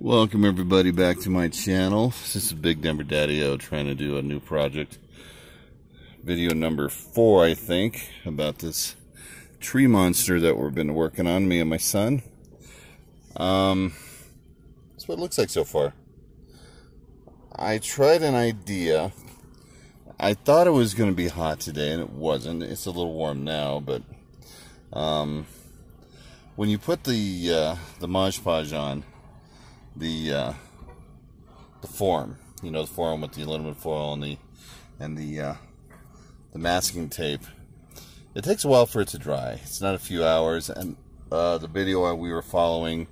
Welcome everybody back to my channel. This is Big Denver Daddy-O trying to do a new project. Video number four, I think, about this tree monster that we've been working on, me and my son. Um, that's what it looks like so far. I tried an idea. I thought it was going to be hot today, and it wasn't. It's a little warm now, but um, when you put the uh, the Mod Podge on, the uh, the form. You know, the form with the aluminum foil and the and the uh, the masking tape. It takes a while for it to dry. It's not a few hours, and uh, the video we were following,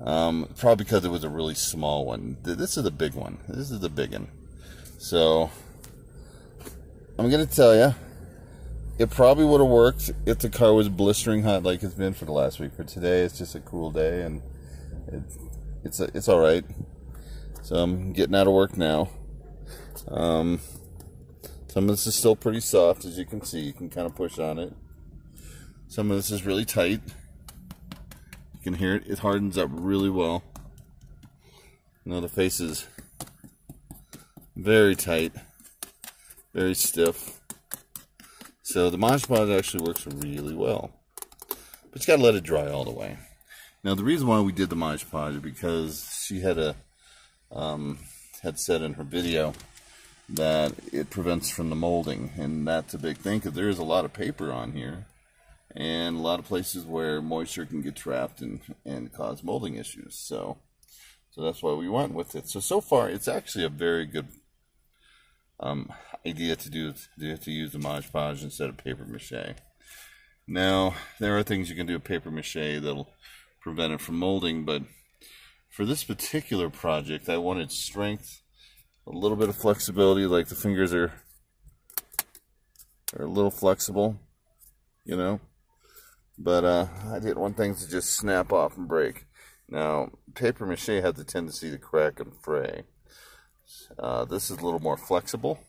um, probably because it was a really small one. This is the big one. This is the big one. So I'm gonna tell you, it probably would have worked if the car was blistering hot like it's been for the last week. For today, it's just a cool day, and it's it's it's all right. So I'm getting out of work now. Um, some of this is still pretty soft, as you can see. You can kind of push on it. Some of this is really tight. You can hear it. It hardens up really well. Now the face is very tight, very stiff. So the Mod Podge actually works really well. But you gotta let it dry all the way. Now the reason why we did the Mod Podge is because she had a um, had said in her video that it prevents from the molding, and that's a big thing because there is a lot of paper on here, and a lot of places where moisture can get trapped and and cause molding issues. So, so that's why we went with it. So so far, it's actually a very good um, idea to do to use the Mod Podge instead of paper mache. Now there are things you can do with paper mache that'll prevent it from molding, but for this particular project, I wanted strength, a little bit of flexibility, like the fingers are, are a little flexible, you know, but uh, I didn't want things to just snap off and break. Now, paper mache has the tendency to crack and fray. Uh, this is a little more flexible,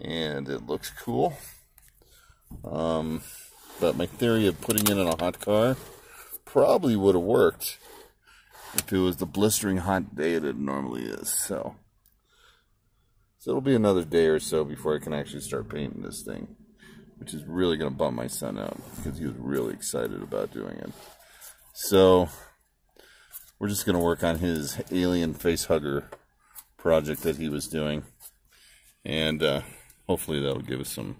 and it looks cool. Um, but my theory of putting it in a hot car probably would have worked if it was the blistering hot day that it normally is. So, so it'll be another day or so before I can actually start painting this thing, which is really going to bum my son out because he was really excited about doing it. So, we're just going to work on his alien face hugger project that he was doing, and uh, hopefully that'll give us some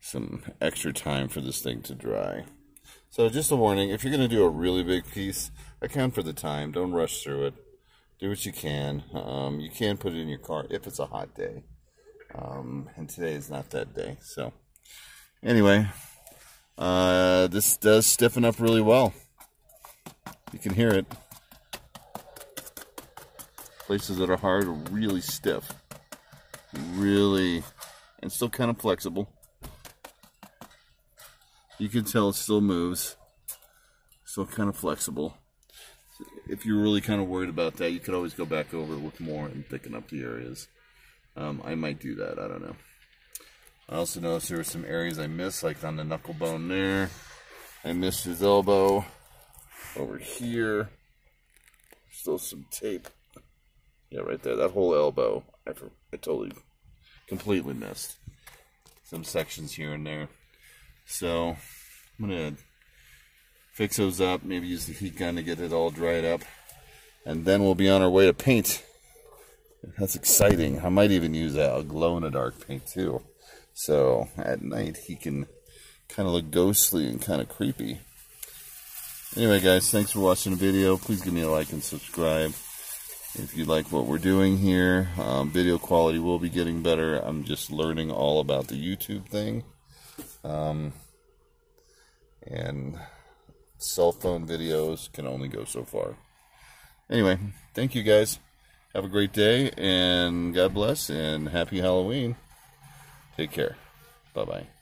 some extra time for this thing to dry. So just a warning, if you're going to do a really big piece, account for the time. Don't rush through it. Do what you can. Um, you can put it in your car if it's a hot day. Um, and today is not that day. So anyway, uh, this does stiffen up really well. You can hear it. Places that are hard are really stiff. Really, and still kind of flexible. You can tell it still moves. Still kind of flexible. If you're really kind of worried about that, you could always go back over with more and thicken up the areas. Um, I might do that. I don't know. I also noticed there were some areas I missed, like on the knuckle bone there. I missed his elbow. Over here. Still some tape. Yeah, right there. That whole elbow. I, I totally, completely missed. Some sections here and there. So I'm gonna fix those up, maybe use the heat gun to get it all dried up, and then we'll be on our way to paint. That's exciting. I might even use a glow in the dark paint too. So at night he can kind of look ghostly and kind of creepy. Anyway guys, thanks for watching the video. Please give me a like and subscribe if you like what we're doing here. Um, video quality will be getting better. I'm just learning all about the YouTube thing. Um, and cell phone videos can only go so far. Anyway, thank you guys. Have a great day and God bless and happy Halloween. Take care. Bye bye.